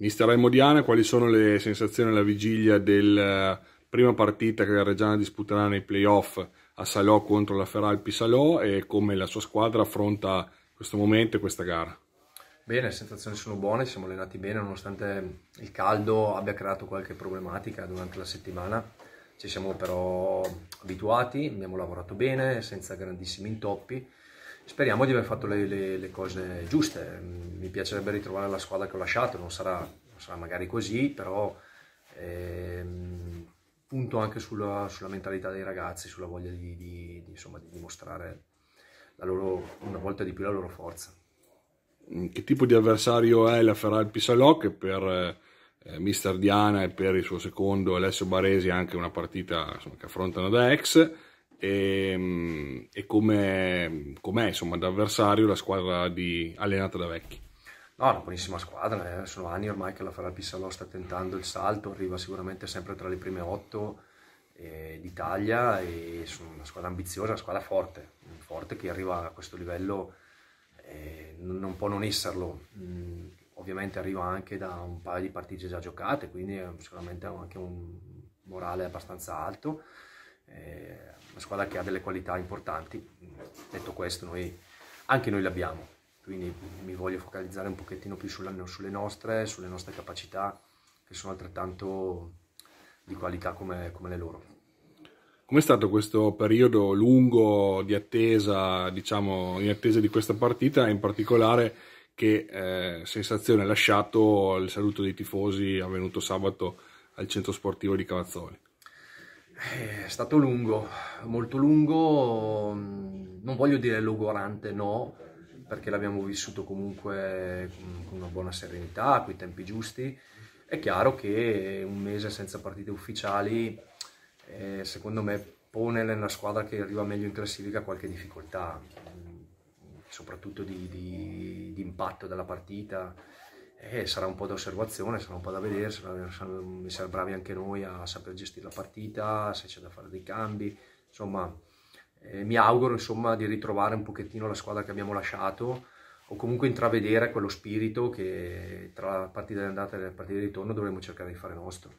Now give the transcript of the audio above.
Mister Raimodiana, quali sono le sensazioni alla vigilia della prima partita che la Reggiana disputerà nei playoff a Salò contro la Feralpi Salò e come la sua squadra affronta questo momento e questa gara? Bene, le sensazioni sono buone, siamo allenati bene nonostante il caldo abbia creato qualche problematica durante la settimana. Ci siamo però abituati, abbiamo lavorato bene, senza grandissimi intoppi speriamo di aver fatto le, le, le, cose giuste. Mi piacerebbe ritrovare la squadra che ho lasciato, non sarà, non sarà magari così, però ehm, punto anche sulla, sulla, mentalità dei ragazzi, sulla voglia di, di, di, insomma, di dimostrare loro, una volta di più la loro forza. Mm, che tipo di avversario è la Ferrari Salò che per eh, Mister Diana e per il suo secondo Alessio Baresi anche una partita insomma, che affrontano da ex? e, ehm, e come com'è insomma d'avversario la squadra di, allenata da vecchi. No, una buonissima squadra, eh. sono anni ormai che la Ferrari Salò sta tentando il salto, arriva sicuramente sempre tra le prime otto eh, d'Italia e sono una squadra ambiziosa, una squadra forte, forte che arriva a questo livello eh, non, può non esserlo. Mm, ovviamente arriva anche da un paio di partite già giocate, quindi sicuramente ha anche un morale abbastanza alto. Eh, una squadra che ha delle qualità importanti. Detto questo, noi, anche noi le abbiamo, quindi mi voglio focalizzare un pochettino più sulla, sulle nostre, sulle nostre capacità, che sono altrettanto di qualità come, come le loro. Com'è stato questo periodo lungo di attesa, diciamo, in attesa di questa partita, in particolare che eh, sensazione ha lasciato il saluto dei tifosi avvenuto sabato al centro sportivo di Cavazzoli? Eh, è stato lungo, molto lungo, mm, non voglio dire logorante, no, perché l'abbiamo vissuto comunque con una buona serenità, con i tempi giusti. È chiaro che un mese senza partite ufficiali, eh, secondo me, pone nella squadra che arriva meglio in classifica qualche difficoltà, mm, soprattutto di, di, di impatto della partita eh, sarà un po' da osservazione, sarà un po' da vedere, sarà, mi sarà bravi anche noi a saper gestire la partita, se c'è da fare dei cambi, insomma eh, mi auguro insomma, di ritrovare un pochettino la squadra che abbiamo lasciato o comunque intravedere quello spirito che tra la partita di andata e la partita di ritorno dovremmo cercare di fare nostro.